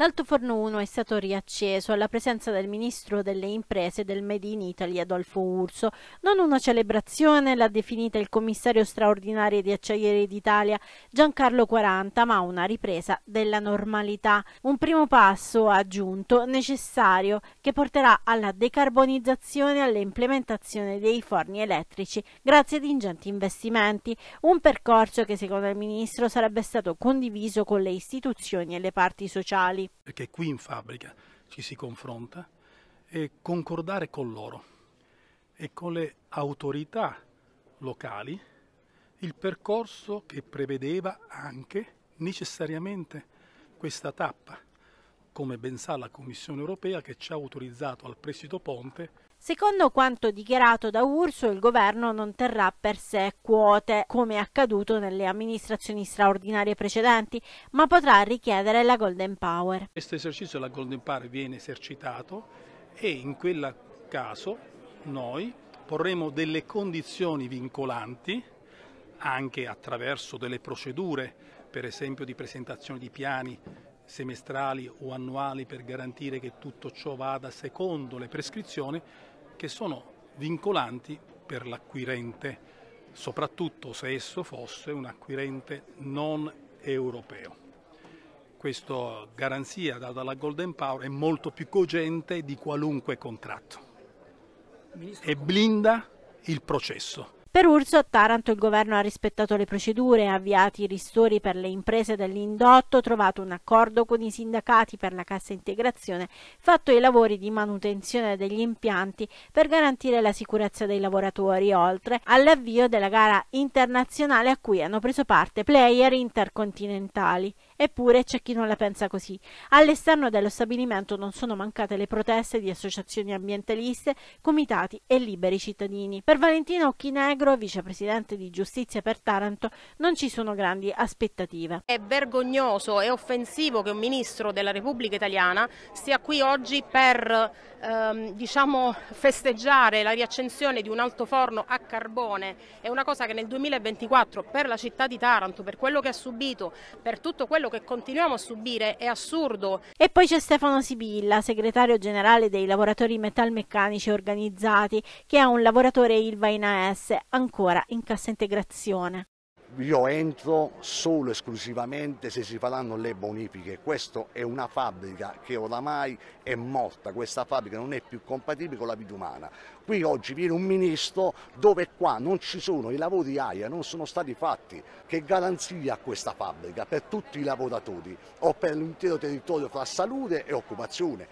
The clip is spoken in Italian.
L'altoforno 1 è stato riacceso alla presenza del ministro delle imprese del Made in Italy Adolfo Urso. Non una celebrazione l'ha definita il commissario straordinario di Acciaierie d'Italia Giancarlo Quaranta, ma una ripresa della normalità. Un primo passo, aggiunto, necessario che porterà alla decarbonizzazione e all'implementazione dei forni elettrici grazie ad ingenti investimenti. Un percorso che secondo il ministro sarebbe stato condiviso con le istituzioni e le parti sociali perché qui in fabbrica ci si confronta, e concordare con loro e con le autorità locali il percorso che prevedeva anche necessariamente questa tappa, come ben sa la Commissione europea che ci ha autorizzato al prestito ponte Secondo quanto dichiarato da Urso, il governo non terrà per sé quote, come è accaduto nelle amministrazioni straordinarie precedenti, ma potrà richiedere la Golden Power. Questo esercizio della Golden Power viene esercitato e in quel caso noi porremo delle condizioni vincolanti anche attraverso delle procedure, per esempio di presentazione di piani semestrali o annuali per garantire che tutto ciò vada secondo le prescrizioni che sono vincolanti per l'acquirente, soprattutto se esso fosse un acquirente non europeo. Questa garanzia data dalla Golden Power è molto più cogente di qualunque contratto e blinda il processo. Per Urso a Taranto il governo ha rispettato le procedure, ha avviato i ristori per le imprese dell'indotto, trovato un accordo con i sindacati per la cassa integrazione, fatto i lavori di manutenzione degli impianti per garantire la sicurezza dei lavoratori, oltre all'avvio della gara internazionale a cui hanno preso parte player intercontinentali. Eppure c'è chi non la pensa così. All'esterno dello stabilimento non sono mancate le proteste di associazioni ambientaliste, comitati e liberi cittadini. Per Valentina Occhinegro, vicepresidente di Giustizia per Taranto, non ci sono grandi aspettative. È vergognoso e offensivo che un ministro della Repubblica Italiana stia qui oggi per ehm, diciamo, festeggiare la riaccensione di un altoforno a carbone. È una cosa che nel 2024 per la città di Taranto, per quello che ha subito, per tutto quello quello che continuiamo a subire è assurdo. E poi c'è Stefano Sibilla, segretario generale dei lavoratori metalmeccanici organizzati, che è un lavoratore Ilva in AS ancora in cassa integrazione io entro solo e esclusivamente se si faranno le bonifiche. Questa è una fabbrica che oramai è morta, questa fabbrica non è più compatibile con la vita umana. Qui oggi viene un ministro dove qua non ci sono i lavori AIA, non sono stati fatti. Che garanzia ha questa fabbrica per tutti i lavoratori o per l'intero territorio fra salute e occupazione?